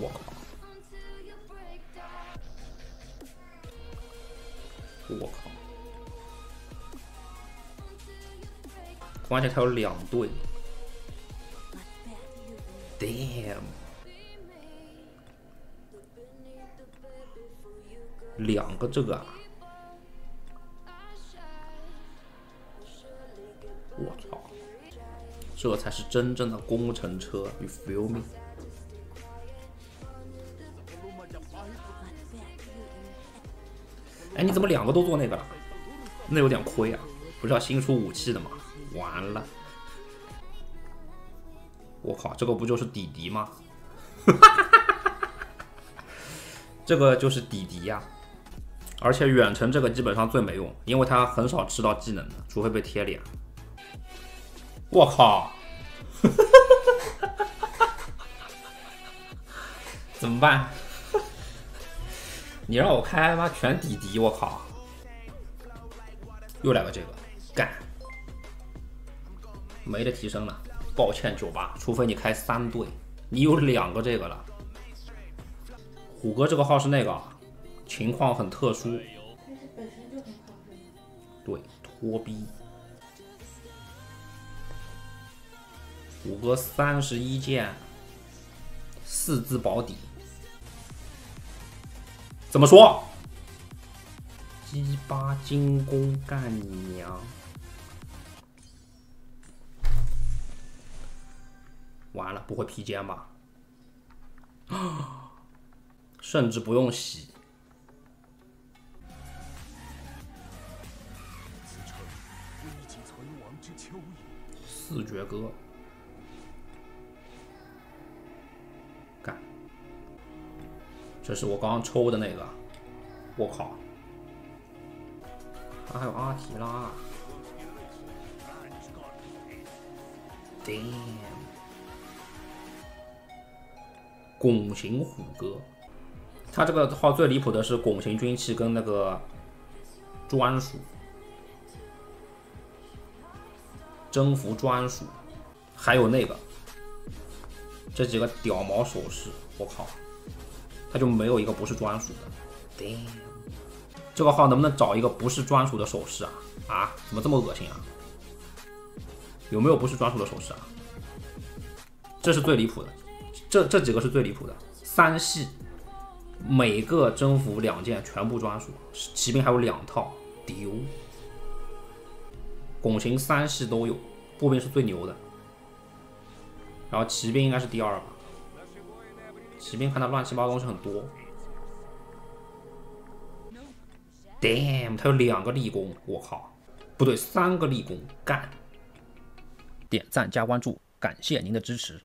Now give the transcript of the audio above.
我靠！我靠！关键他有两队，damn，两个这个啊！我操，这才是真正的工程车与 feel me。哎，你怎么两个都做那个了？那有点亏啊！不是要新出武器的吗？完了！我靠，这个不就是底迪吗？这个就是底迪呀！而且远程这个基本上最没用，因为他很少吃到技能的，除非被贴脸。我靠！怎么办？你让我开妈全底迪，我靠！又来个这个，干！没得提升了，抱歉九八，除非你开三队，你有两个这个了。虎哥这个号是那个，情况很特殊。对，拖逼。虎哥三十一件，四字保底。怎么说？鸡巴精工干你娘！完了，不会披肩吧？甚至不用洗。四绝歌。这是我刚刚抽的那个，我靠！他还有阿提拉，damn！拱形虎哥，他这个号最离谱的是拱形军器跟那个专属征服专属，还有那个这几个屌毛首饰，我靠！他就没有一个不是专属的，damn，这个号能不能找一个不是专属的首饰啊？啊，怎么这么恶心啊？有没有不是专属的首饰啊？这是最离谱的，这这几个是最离谱的。三系每个征服两件全部专属，骑兵还有两套，丢。拱形三系都有，步兵是最牛的，然后骑兵应该是第二吧。骑兵看到乱七八糟东西很多，damn，他有两个立功，我靠，不对，三个立功，干！点赞加关注，感谢您的支持。